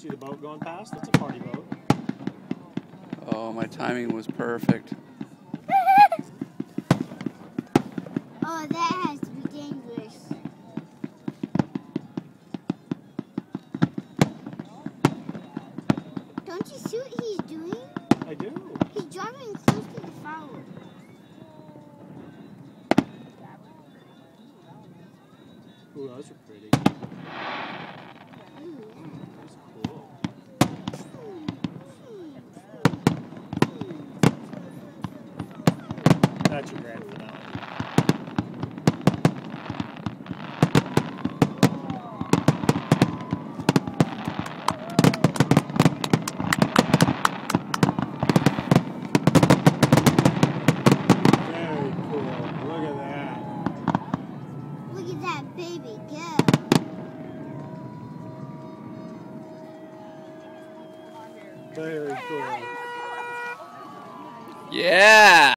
See the boat going past? That's a party boat. Oh, my timing was perfect. oh, that has to be dangerous. Don't you see what he's doing? I do. He's driving close to the fireworks. Ooh, those are pretty. Ooh. That's cool. That's your grand finale. Very cool. Look at that. Look at that baby go. Very cool. Yeah!